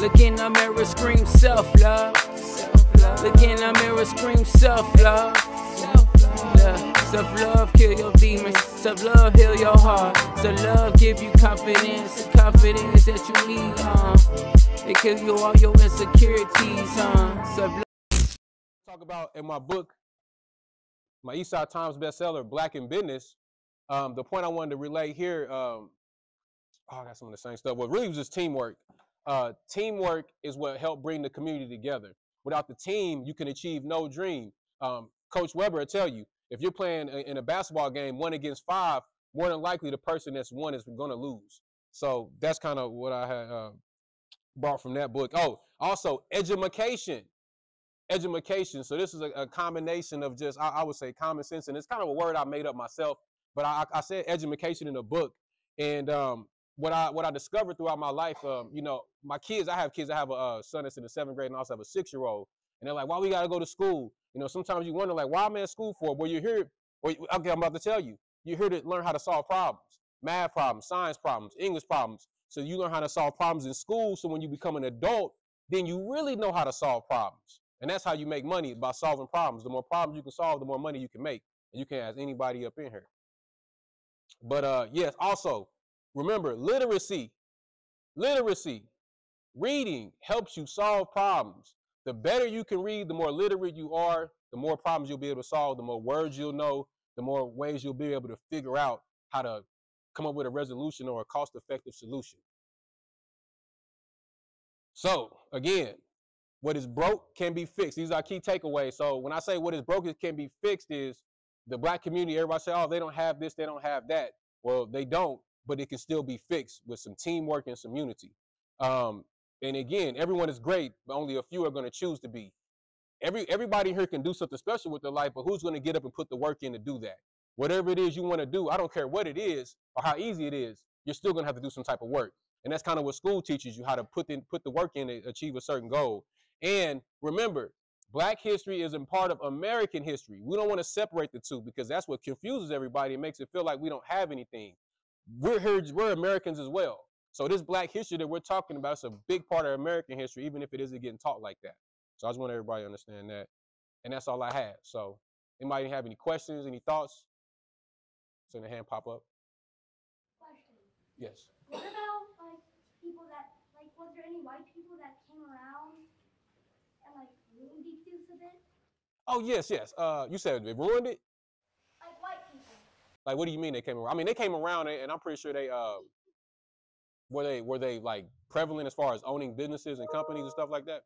Look in the mirror, scream self love. Look in the mirror, scream self love. Self love kill your demons. Self love heal your heart. Self love give you confidence. The confidence that you need. Uh. It kill you all your insecurities. Uh. Self love. Talk about in my book, my Eastside Times bestseller, Blacc N Biness. Um, the point I wanted to relay here. Um, oh, I got some of the same stuff. Well, really was just teamwork. Uh, teamwork is what helped bring the community together. Without the team, you can achieve no dream. Um, Coach Weber will tell you, if you're playing in a basketball game one against five, more than likely the person that's won is going to lose. So that's kind of what I had uh, brought from that book. Oh, also education, education. So this is a, a combination of just I, I, would say common sense, and it's kind of a word I made up myself. But I, I said education in the book, and um, what I what I discovered throughout my life, um, you know, my kids. I have kids. I have a, a son that's in the seventh grade, and I also have a six year old. And they're like, "Why we got to go to school?" You know, sometimes you wonder, like, why am I in school for? Well, you're here. Well, okay, I'm about to tell you. You're here to learn how to solve problems, math problems, science problems, English problems. So you learn how to solve problems in school. So when you become an adult, then you really know how to solve problems. And that's how you make money by solving problems. The more problems you can solve, the more money you can make. And you can ask anybody up in here. But uh, yes, also remember literacy. Literacy, reading helps you solve problems. The better you can read, the more literate you are, the more problems you'll be able to solve, the more words you'll know, the more ways you'll be able to figure out how to come up with a resolution or a cost effective solution. So, again, what is broke can be fixed. These are key takeaways. So, when I say what is broken can be fixed, is the black community, everybody say, oh, they don't have this, they don't have that. Well, they don't, but it can still be fixed with some teamwork and some unity. Um, and again, everyone is great, but only a few are going to choose to be. Every everybody here can do something special with their life, but who's going to get up and put the work in to do that? Whatever it is you want to do, I don't care what it is or how easy it is, you're still going to have to do some type of work. And that's kind of what school teaches you how to put in put the work in to achieve a certain goal. And remember, Black history is a part of American history. We don't want to separate the two because that's what confuses everybody and makes it feel like we don't have anything. We're here, we're Americans as well. So this black history that we're talking about is a big part of American history, even if it isn't getting taught like that. So I just want everybody to understand that. And that's all I have. So anybody have any questions, any thoughts? Send a hand pop up. Question. Yes. What about like people that like was there any white people that came around and like ruined Deep Deuce a bit? Oh yes, yes. Uh you said they ruined it? Like what do you mean they came around? I mean they came around and I'm pretty sure they uh were they were they like prevalent as far as owning businesses and companies and stuff like that?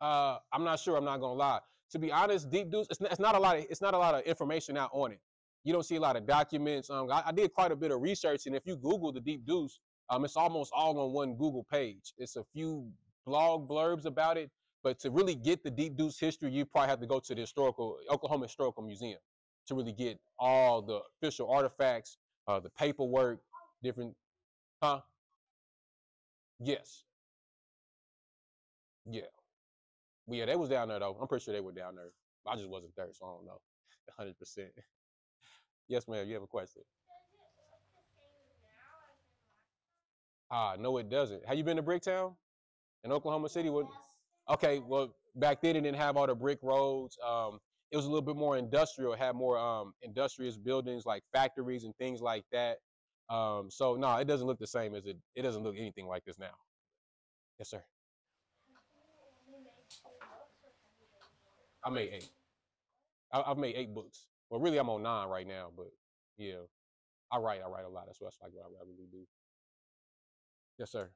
Uh, I'm not sure. I'm not gonna lie. To be honest, Deep Deuce, it's not, it's not a lot of it's not a lot of information out on it. You don't see a lot of documents. Um, I, I did quite a bit of research, and if you Google the Deep Deuce, um, it's almost all on one Google page. It's a few blog blurbs about it, but to really get the Deep Deuce history, you probably have to go to the historical Oklahoma Historical Museum to really get all the official artifacts, uh, the paperwork, different Huh? Yes. Yeah. Well, yeah, they was down there though. I'm pretty sure they were down there. I just wasn't there, so I don't know. 100 percent Yes, ma'am. You have a question? Ah, no, it doesn't. Have you been to Bricktown in Oklahoma City? What? Okay, well, back then it didn't have all the brick roads. Um, it was a little bit more industrial. It had more um, industrious buildings like factories and things like that. Um, so no, it doesn't look the same as it. It doesn't look anything like this now. Yes, sir. I made eight. I, have made eight books. Well, really, I'm on nine right now, but yeah, I write. I write a lot. That's what I, I really do. Yes, sir.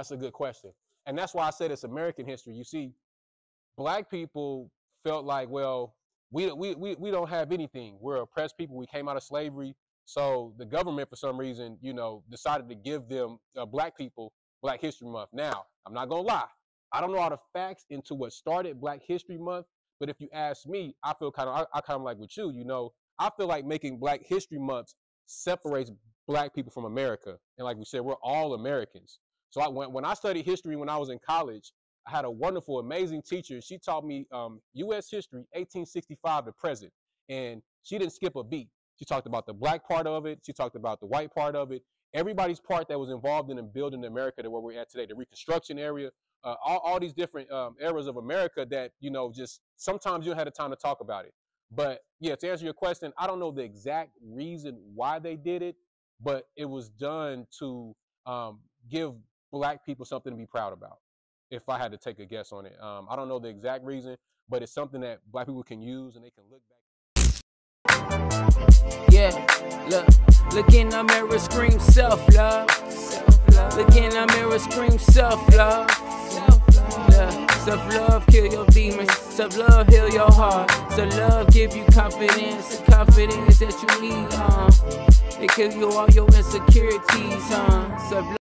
That's a good question. And that's why I said it's American history. You see, black people felt like, well, we, we, we, we don't have anything. We're oppressed people. We came out of slavery. So the government, for some reason, you know, decided to give them uh, black people Black History Month. Now, I'm not gonna lie. I don't know all the facts into what started Black History Month, but if you ask me, I feel kind of I, I kind of like with you. You know, I feel like making Black History Month separates black people from America. And like we said, we're all Americans. So I, when, when I studied history when I was in college, I had a wonderful, amazing teacher. She taught me um, U.S. history, 1865 to present, and she didn't skip a beat. She talked about the black part of it. She talked about the white part of it. Everybody's part that was involved in, in building America to where we're at today, the Reconstruction area, uh, all, all these different um, eras of America that, you know, just sometimes you don't have the time to talk about it. But yeah, to answer your question, I don't know the exact reason why they did it, but it was done to um, give black people something to be proud about. If I had to take a guess on it, um, I don't know the exact reason, but it's something that black people can use and they can look back. Yeah, look, look in the mirror, scream self love. Look in the mirror, scream self love. Self love kill your demons. Self love heal your heart. Self love give you confidence, the confidence that you need. Uh, it kill you all your insecurities. Uh, self